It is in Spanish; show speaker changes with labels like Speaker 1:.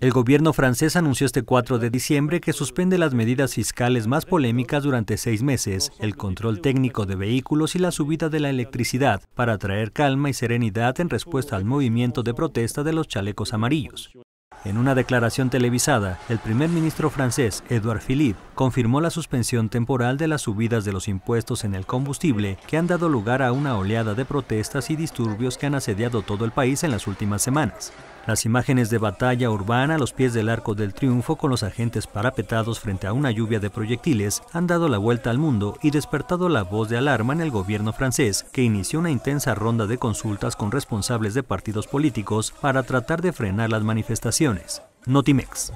Speaker 1: El gobierno francés anunció este 4 de diciembre que suspende las medidas fiscales más polémicas durante seis meses, el control técnico de vehículos y la subida de la electricidad, para traer calma y serenidad en respuesta al movimiento de protesta de los chalecos amarillos. En una declaración televisada, el primer ministro francés, Edouard Philippe, confirmó la suspensión temporal de las subidas de los impuestos en el combustible que han dado lugar a una oleada de protestas y disturbios que han asediado todo el país en las últimas semanas. Las imágenes de batalla urbana a los pies del Arco del Triunfo con los agentes parapetados frente a una lluvia de proyectiles han dado la vuelta al mundo y despertado la voz de alarma en el gobierno francés, que inició una intensa ronda de consultas con responsables de partidos políticos para tratar de frenar las manifestaciones. Notimex.